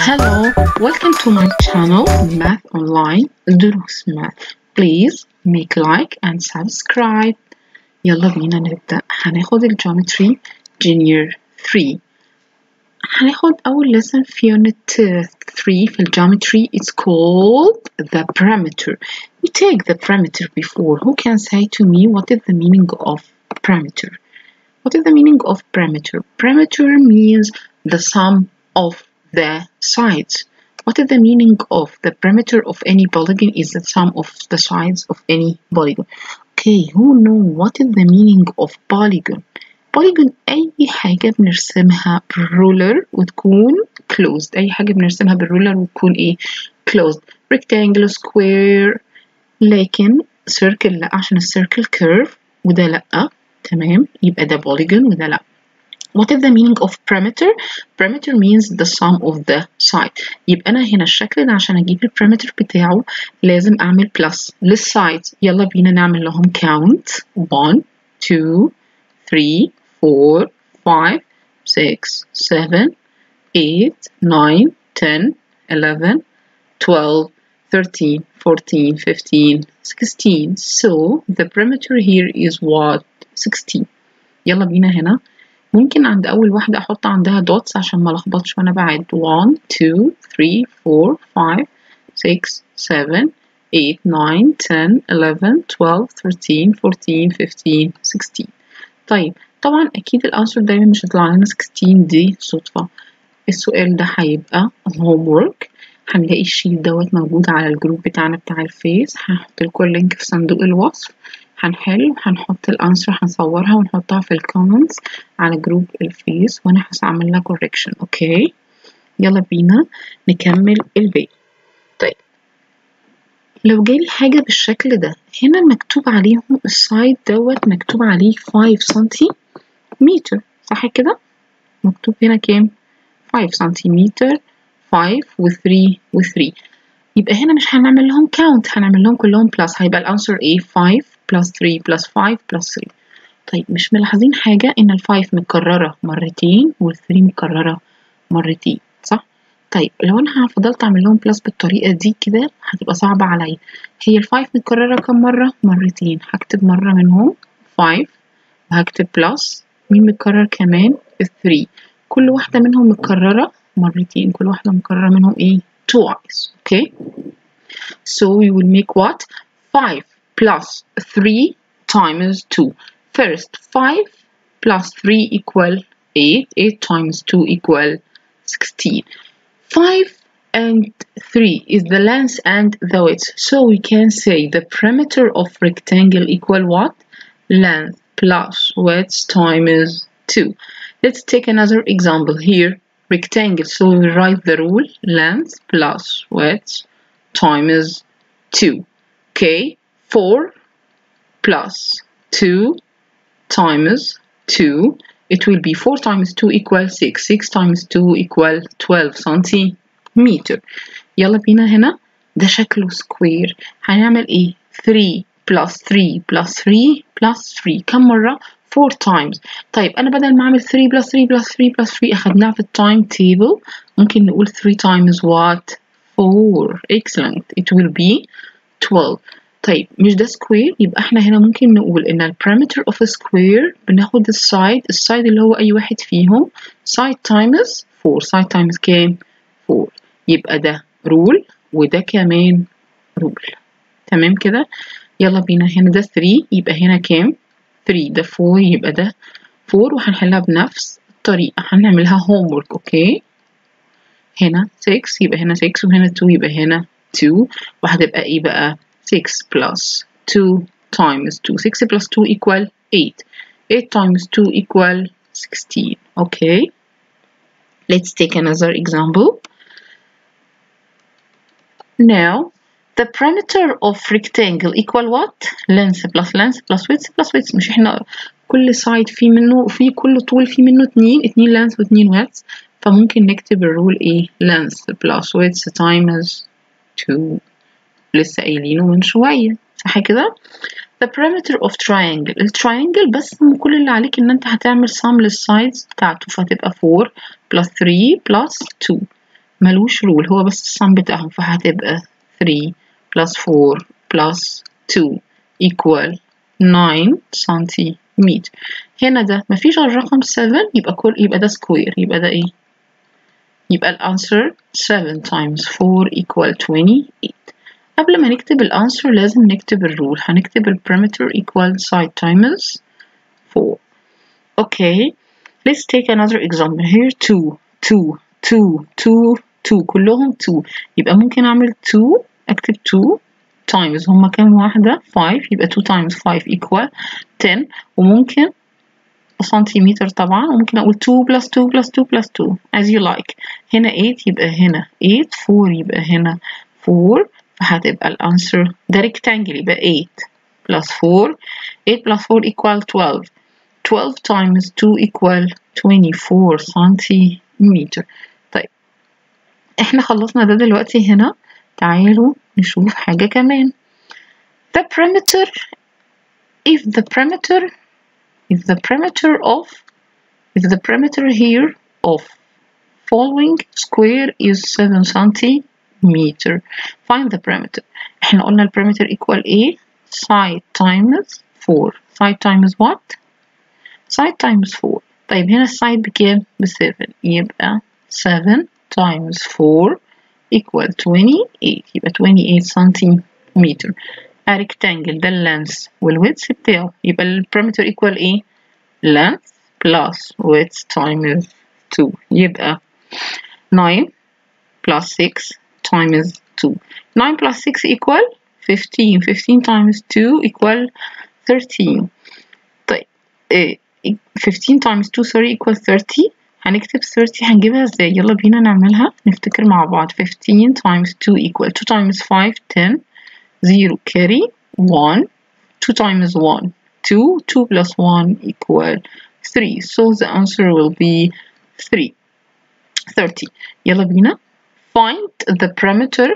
Hello, welcome to my channel Math Online Durux Math. Please make like and subscribe. يلا بينا نبدأ هناخد الجيومتري Junior 3 هناخد أول lesson في unit 3 في الجيومتري It's called the parameter. We take the parameter before. Who can say to me what is the meaning of parameter? What is the meaning of parameter? Parameter means the sum of the sides. What is the meaning of the perimeter of any polygon is the sum of the sides of any polygon. Okay, who know what is the meaning of polygon? polygon أي حاجة بنرسمها بالرولر وتكون closed أي حاجة بنرسمها بالرولر وتكون إيه closed rectangle square لكن circle لأ عشان السيركل curve وده لأ تمام يبقى ده polygon وده لأ What is the meaning of perimeter? Perimeter means the sum of the side. يبقى أنا هنا الشكل ده عشان أجيب البريمتر بتاعه لازم أعمل plus للsides. يلا بينا نعمل لهم count. 1 2 3 4 5 6 7 8 9 10 11 12 13 14 15 16 so the perimeter here is what 16 يلا بينا هنا ممكن عند أول واحدة أحط عندها دوتس عشان ما لخبطش وأنا بعد. 1 2 3 4 5 6 7 8 9 10 11 12 13 14 15 16 طيب طبعا أكيد الأنسر دايما مش هيطلع لنا 16 دي صدفة. السؤال ده هيبقى homework. هنلاقي الشيت دوت موجود على الجروب بتاعنا بتاع الفيس هحط لكم اللينك في صندوق الوصف. هنحل وهنحط الأنسر هنصورها ونحطها في الكومنتس على جروب الفيس وأنا هعمل لها كوركشن أوكي؟ يلا بينا نكمل الباقي. طيب. لو جالي حاجة بالشكل ده هنا مكتوب عليهم السايد دوت مكتوب عليه 5 سنتيمتر صح كده؟ مكتوب هنا كام؟ 5 سنتيمتر 5 و 3 و 3 يبقى هنا مش هنعمل لهم count هنعمل لهم كلهم بلس هيبقى الأنسر إيه 5 بلس 3 بلس 5 بلس 3 طيب مش ملاحظين حاجة؟ إن ال 5 متكررة مرتين وال 3 متكررة مرتين صح؟ طيب لو أنا فضلت أعمل لهم بلس بالطريقة دي كده هتبقى صعبة عليا. هي ال 5 متكررة كم مرة؟ مرتين. هكتب مرة منهم 5 وهكتب بلس مين متكرر كمان؟ 3 كل واحدة منهم متكررة مرتين. كل واحدة مكررة منهم إيه؟ twice okay so we will make what? 5 plus 3 times 2 first 5 plus 3 equal 8 8 times 2 equal 16 5 and 3 is the length and the width. So we can say the perimeter of rectangle equal what? Length plus width times 2 let's take another example here. Rectangle. So we write the rule. Length plus width times 2 okay 4 plus 2 times 2 it will be 4 times 2 equal 6 6 times 2 equal 12 سنتيمتر يلا بينا هنا ده شكله سكوير هنعمل ايه 3 plus 3 plus 3 plus 3 كم مرة 4 times طيب أنا بدل ما أعمل 3 plus 3 plus 3 plus 3 أخدناها في التايم تيبل ممكن نقول 3 times what 4 excellent it will be 12 طيب مش ده سكوير يبقى إحنا هنا ممكن نقول إن البارامتر اوف سكوير بناخد السايد السايد اللي هو أي واحد فيهم سايد تايمز 4 سايد تايمز كام؟ 4 يبقى ده رول وده كمان رول تمام كده؟ يلا بينا هنا ده 3 يبقى هنا كام؟ 3 ده 4 يبقى ده 4 وهنحلها بنفس الطريقة. هنعملها ورك أوكي هنا 6 يبقى هنا 6 وهنا 2 يبقى هنا 2 وهتبقى إيه بقى؟ 6 plus 2 times 2 6 plus 2 equal 8 8 times 2 equal 16 okay let's take another example now the perimeter of rectangle equal what length plus length plus width plus width مش احنا كل سايد في منه في كل طول في منه اتنين اتنين length واتنين width فممكن نكتب الرول ايه length plus width times 2 لسه قايلينه من شوية صح كده؟ The perimeter of triangle. التراينجل بس كل اللي عليك إن أنت هتعمل sum للسايدز بتاعته فهتبقى 4 plus 3 plus 2 ملوش رول هو بس السم بتاعهم فهتبقى 3 plus 4 plus 2 equal 9 سنتيمتر هنا ده مفيش غير رقم 7 يبقى كل يبقى ده سكوير يبقى ده إيه؟ يبقى الأنسر 7 times 4 equal 28 قبل ما نكتب الانسر لازم نكتب الرول هنكتب البريمتر equal side times 4 okay let's take another example here 2 2 2 2 2 كلهم 2 يبقى ممكن اعمل 2 اكتب 2 times هما كام واحدة 5 يبقى 2 times 5 equal 10 وممكن سنتيمتر طبعا وممكن اقول 2 plus 2 plus 2 plus 2 as you like هنا 8 يبقى هنا 8 4 يبقى هنا 4 فهتبقى الانسر ده rectangle يبقى 8 plus 4 8 plus 4 equal 12 12 times 2 equal 24 سنتيمتر طيب احنا خلصنا ده دلوقتي هنا تعالوا نشوف حاجة كمان the perimeter if the perimeter if the perimeter of if the perimeter here of following square is 7 centimeter find the perimeter احنا قلنا ال perimeter equal a side times 4 side times what side times 4 طيب هنا السايد بكام ب 7 يبقى 7 times 4 equal 28 يبقى 28 سنتيمتر a rectangle ده اللانس والويدث بتاعه يبقى البريمتر equal ايه length plus width times 2 يبقى 9 plus 6 times 2 9 plus 6 equal 15 15 times 2 equal 13 طيب إيه 15 times 2 sorry equal 30 هنكتب 30 هنجيبها ازاي يلا بينا نعملها نفتكر مع بعض 15 times 2 equal 2 times 5 10 0 carry 1 2 times 1 2 2 plus 1 equal 3 so the answer will be 3 30 يلا بينا Find the perimeter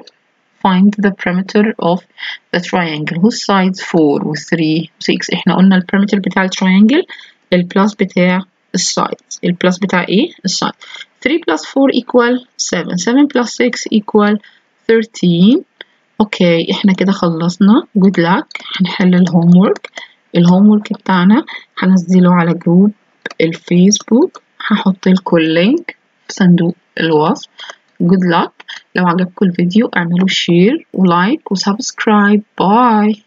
find the perimeter of the triangle. Whose sides 4 و 3 و 6 إحنا قلنا البريمتر بتاع التراينجل البلس بتاع السايدز البلس بتاع إيه؟ السايد 3 plus 4 equal 7 7 plus 6 equal 13 أوكي إحنا كده خلصنا. Good luck. هنحل الهوم ورك الهوم ورك بتاعنا هنزله على جروب الفيسبوك هحط لكم اللينك في صندوق الوصف. good luck لو عجبكم الفيديو اعملوا شير ولايك وسبسكرايب باي